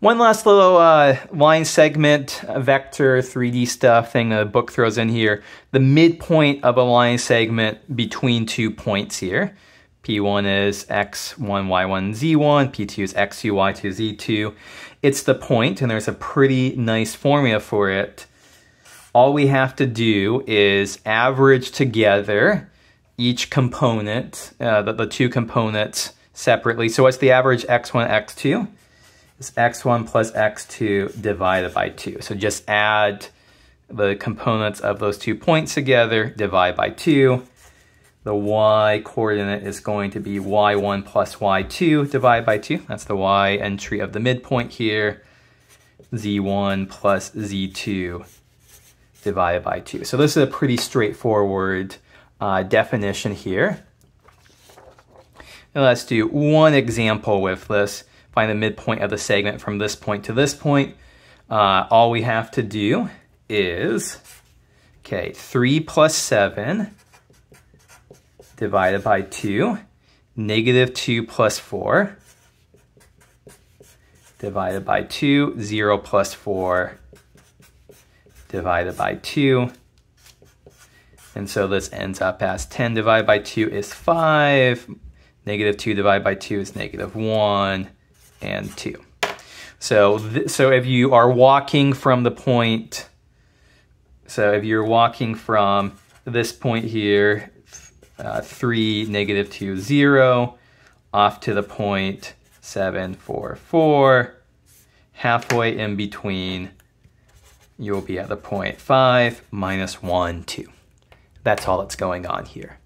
One last little uh, line segment, vector, 3D stuff thing the book throws in here. The midpoint of a line segment between two points here. P1 is x1, y1, z1. P2 is x2, y2, z2. It's the point, and there's a pretty nice formula for it. All we have to do is average together each component, uh, the, the two components separately. So what's the average x1, x2? Is x1 plus x2 divided by 2. So just add the components of those two points together, divide by 2. The y coordinate is going to be y1 plus y2 divided by 2. That's the y entry of the midpoint here. z1 plus z2 divided by 2. So this is a pretty straightforward uh, definition here. And let's do one example with this find the midpoint of the segment from this point to this point. Uh, all we have to do is, okay, 3 plus 7 divided by 2, negative 2 plus 4 divided by 2, 0 plus 4 divided by 2. And so this ends up as 10 divided by 2 is 5, negative 2 divided by 2 is negative 1, and 2. So, so if you are walking from the point, so if you're walking from this point here, uh, 3, negative 2, 0, off to the point 7, 4, 4, halfway in between, you'll be at the point 5, minus 1, 2. That's all that's going on here.